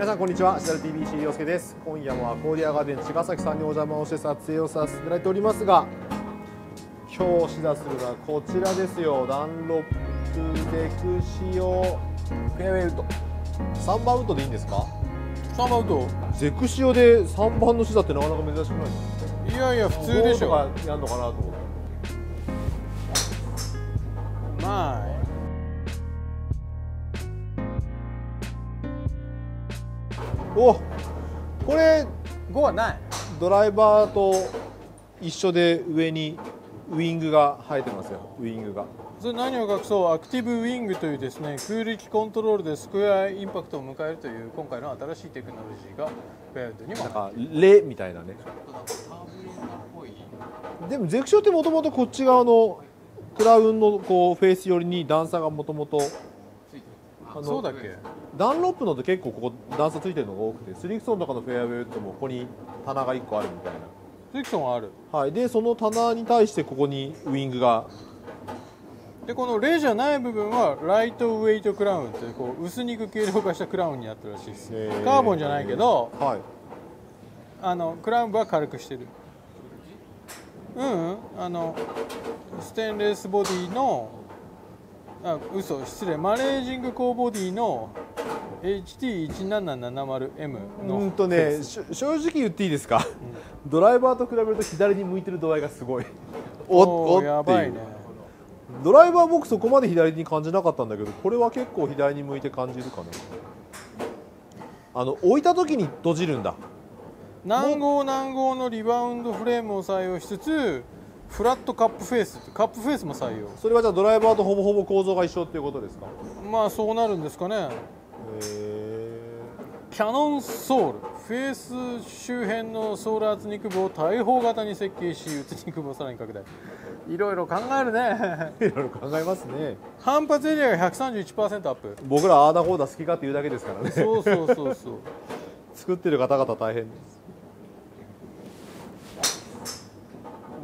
皆さんこんにちは。シダル井亮介です。今夜もアコーディアガーデン茅ヶ崎さんにお邪魔をして撮影をさせていただいておりますが今日お知らせするのはこちらですよ。ダンロップデクシオフェアウェイウッド3番ウッドでいいんですか？サンバウトゼクシオで3番のシダってなかなか珍しくないですか？いやいや普通でしょ。やんのかなと思ってまあおこれ5はない。ドライバーと一緒で上にウイングが生えてますよ。ウイングが。それ何を隠そう？アクティブウィングというですね空力コントロールでスクエアインパクトを迎えるという今回の新しいテクノロジーがフェアウッドにもなんかレみたいなね。でもゼクションってもともとこっち側のクラウンのこうフェイス寄りに段差がもともとそうだっけ？ダンロップのって結構ここ段差ついてるのが多くてスリクソンとかのフェアウェイウッドもここに棚が1個あるみたいセクションはある。なはい。でその棚に対してここにウイングが。でこのレじゃない部分はライトウェイトクラウンというこう薄肉軽量化したクラウンになってるらしいです。カーボンじゃないけどはい。あのクラウン部は軽くしてる。うんうん。あのステンレスボディのあ嘘失礼。マレージングコーボディの HT1770M の。うんとね正直言っていいですか、ドライバーと比べると左に向いてる度合いがすごい。おっおっていう。やばいね。ドライバー僕そこまで左に感じなかったんだけどこれは結構左に向いて感じるかなあの置いた時に閉じるんだ。南郷南郷のリバウンドフレームを採用しつつフラットカップフェイスってカップフェイスも採用。それはじゃあドライバーとほぼほぼ構造が一緒っていうことですかまあそうなるんですかねキャノンソールフェース周辺のソール圧肉部を大砲型に設計し内肉部をさらに拡大いろいろ考えるねいろいろ考えますね反発エリアが131%アップ僕らあーだこーだ好きかって言うだけですからねそうそうそうそう作ってる方々大変です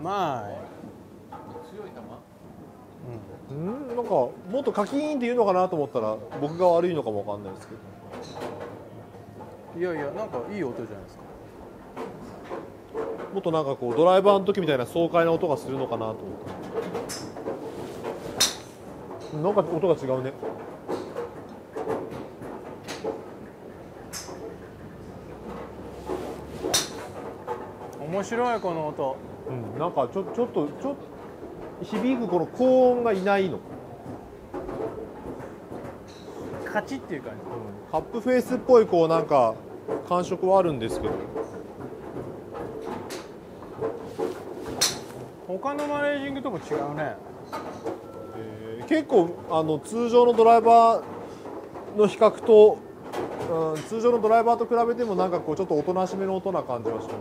うまうん。なんかもっとカキーンって言うのかなと思ったら僕が悪いのかもわかんないですけど。いいやいやなんかいい音じゃないですか。もっとなんかこうドライバーの時みたいな爽快な音がするのかなと思って。なんか音が違うね。面白いこの音。うん。なんかちょちょっとちょっと響くこの高音がいないの、カチッっていう感カップフェイスっぽいこうなんか感触はあるんですけど。じ他のマネージングとも違うね。えー結構あの通常のドライバーの比較と、うん、通常のドライバーと比べてもなんかこうちょっとおとなしめの音な感じはしま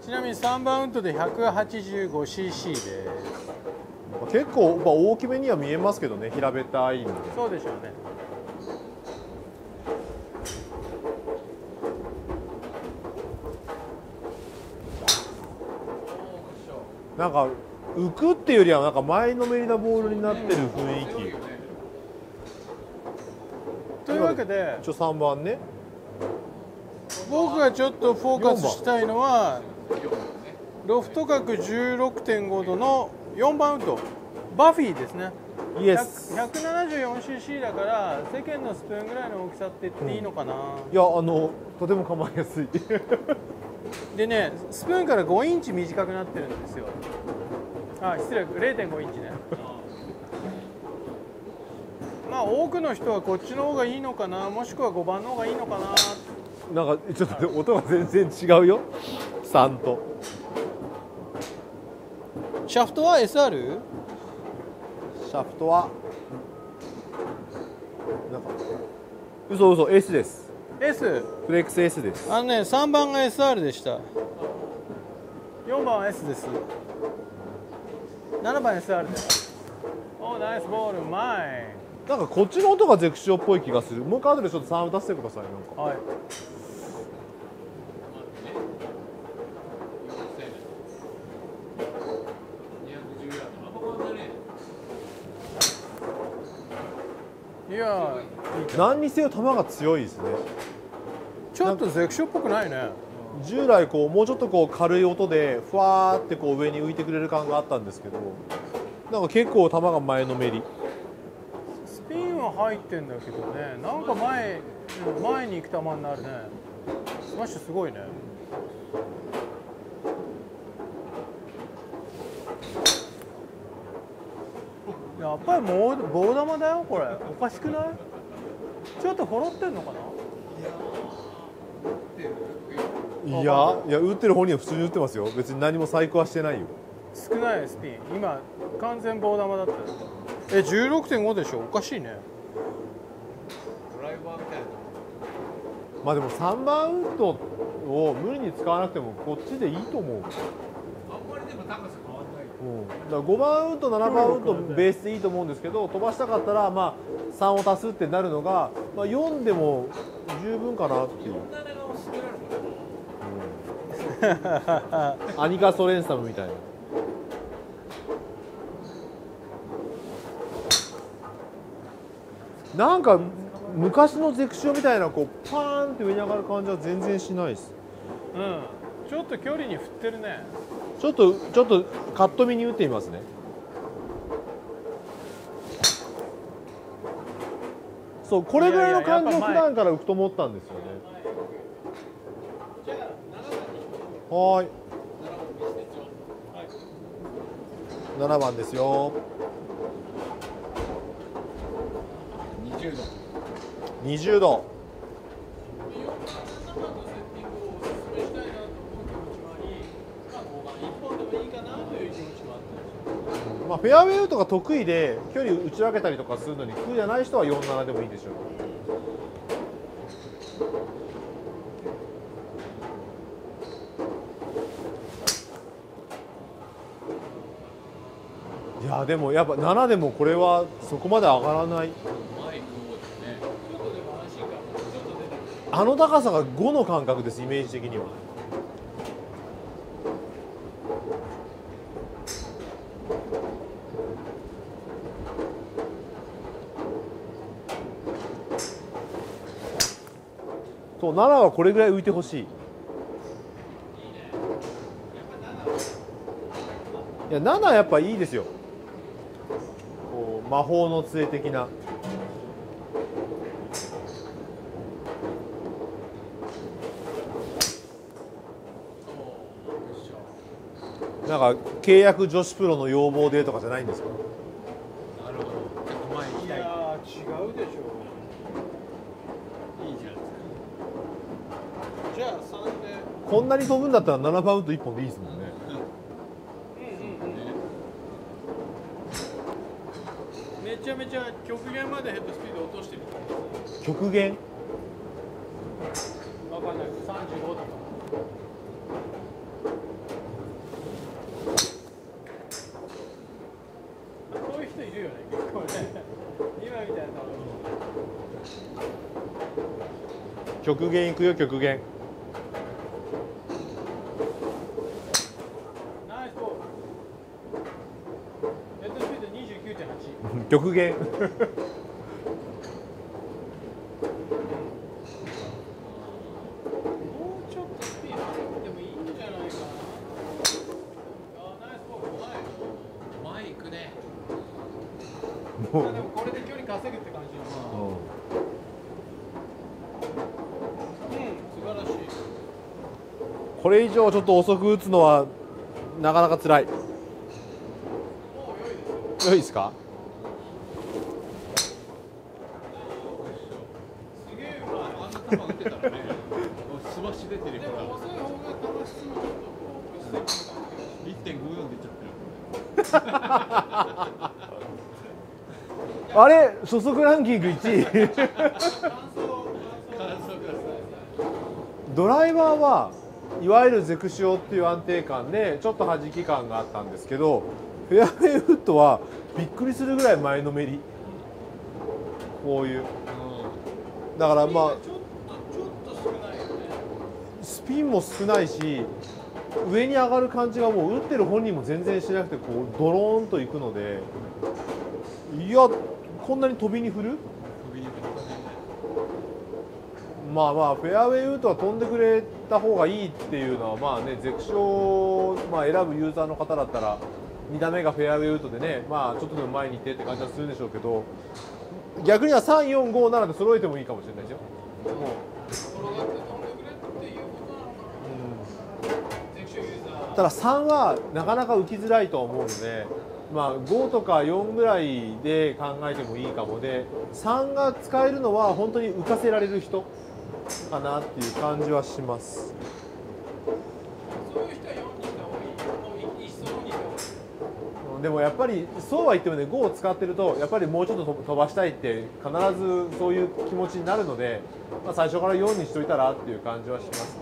すちなみに3番ウッドで 185cc です。結構、まあ、大きめには見えますけどね平べったいんで。そうでしょうね。なんか浮くっていうよりはなんか前のめりなボールになってる雰囲気。というわけで一応3番ね。僕がちょっとフォーカスしたいのはロフト角16.5度の4番ウッド。バフィーですね。イエス 174cc だから世間のスプーンぐらいの大きさって言っていいのかな、いやあのとても構いやすい。でねスプーンから5インチ短くなってるんですよ。あ失礼0.5インチね。まあ多くの人はこっちの方がいいのかな。もしくは5番の方がいいのかな。なんかちょっと音が全然違うよ。3とシャフトは SR? シャフトは？なんか嘘嘘 S です。S フレックス S です。あのね3番が SR でした。4番は S です。7番 SR ですおナイスボールうまい。なんかこっちの音がゼクシオっぽい気がする。もう一回後でちょっと3打たせてくださいなんか。はいいやいいじゃん何にせよ球が強いですね。ちょっとゼクシオっぽくないね。従来こうもうちょっとこう軽い音でふわーってこう上に浮いてくれる感があったんですけどなんか結構球が前のめり。スピンは入ってんだけどね。なんか前前に行く球になるね。スマッシュすごいねやっぱりもう棒玉だよこれ。おかしくない？ちょっとほろってんのかな？いやいや打ってる本人は普通に打ってますよ。別に何も細工はしてないよ。少ないスピン今完全棒玉だったよ。え16.5でしょ？おかしいね。まあでも3番ウッドを無理に使わなくてもこっちでいいと思う。あんまりでも高さ変わんないうん、だから5番ウッド7番ウッドベースでいいと思うんですけど飛ばしたかったらまあ3を足すってなるのが、まあ、4でも十分かなっていう、7が薄くなるのかアニカ・ソレンスタムみたいな。なんか昔のゼクシオみたいなこうパーンって上に上がる感じは全然しないです。うん。ちょっと距離に振ってるね。ちょっとちょっとカット目に打ってみますね。そうこれぐらいの感じを普段から浮くと思ったんですよね。はーい。7番ですよ。20度。20度まあ、フェアウェイウッドが得意で距離打ち分けたりとかするのに苦じゃない人は47でもいいでしょう。いやでもやっぱ7でもこれはそこまで上がらない。あの高さが5の感覚ですイメージ的にはそう7はこれぐらい浮いてほしい。いや7やっぱいいですよ。こう魔法の杖的な。なんか契約女子プロの要望でとかじゃないんですかなるほどちょっと前行きたいいやー違うでしょいいじゃないですかじゃあ3でこんなに飛ぶんだったら7バウンド1本でいいですもんね。めちゃめちゃ極限までヘッドスピード落としてる極限わかんない。35とか。こういう人いるよね結構ね。今みたいな極限いくよ極限ナイスボールヘッドスピード29.8極限もうちょっとスピード上げてもいいんじゃないかなあナイスボールはい前行くねも うあでもこれで距離稼ぐって感じだなうんうん素晴らしいこれ以上ちょっと遅く打つのはなかなか辛い。もう良いですかすげえうまいあんな球打ってたらねすばし出てるでからも遅い方が球質もちょっとこう薄い感じが1.54出ちゃってるあれ初速ランキング1位。ドライバーはいわゆるゼクシオっていう安定感でちょっと弾き感があったんですけどフェアウェイウッドはびっくりするぐらい前のめり。こういう、だからまあちょっとちょっと少ないよねスピンも少ないし上に上がる感じがもう打ってる本人も全然しなくてこうドローンといくのでいやこんなに飛びに振る？まあまあフェアウェイウッドは飛んでくれた方がいいっていうのはまあねゼクショをまあ選ぶユーザーの方だったら2打目がフェアウェイウッドでねまあちょっとでも前に行ってって感じはするんでしょうけど逆には3457で揃えてもいいかもしれないですよ。もう転がって飛んでくれっていうことなのかなゼクションユーザーただ3はなかなか浮きづらいと思うので、まあ、5とか4ぐらいで考えてもいいかもで3が使えるのは本当に浮かせられる人かなっていう感じはします。そういう人は4に行った方がいいもう。一層に行った方がいいでもやっぱりそうは言ってもね5を使ってるとやっぱりもうちょっと飛ばしたいって必ずそういう気持ちになるので、まあ、最初から4にしといたらっていう感じはします、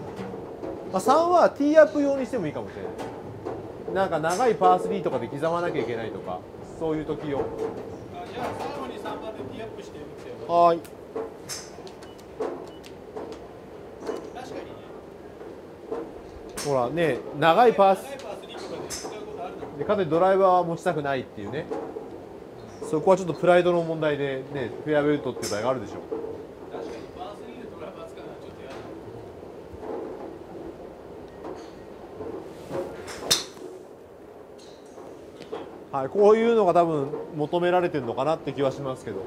まあ、3はティーアップ用にしてもいいかもしれない。なんか長いパー3とかで刻まなきゃいけないとかそういう時用。あじゃあ最後に3番でティーアップしてみてよ。はい。確かにね。ほらね長いパース長いパー3とかでかといってドライバーは持ちたくないっていうね。そこはちょっとプライドの問題でねフェアウェイウッドっていう場合があるでしょ。確かにパー3でドライバー使うのはちょっと嫌だはいこういうのが多分求められてるのかなって気はしますけど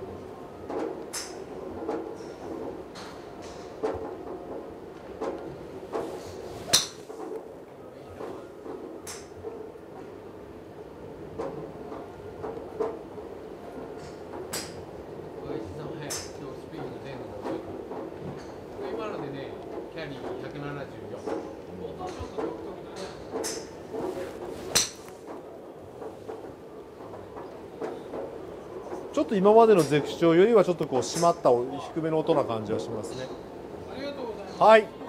小林さんは今日スピンの前後が遅いから今のでねキャリー174ちょっと今までのゼクションよりはちょっとこう締まった低めの音な感じはしますね。ありがとうございますはい。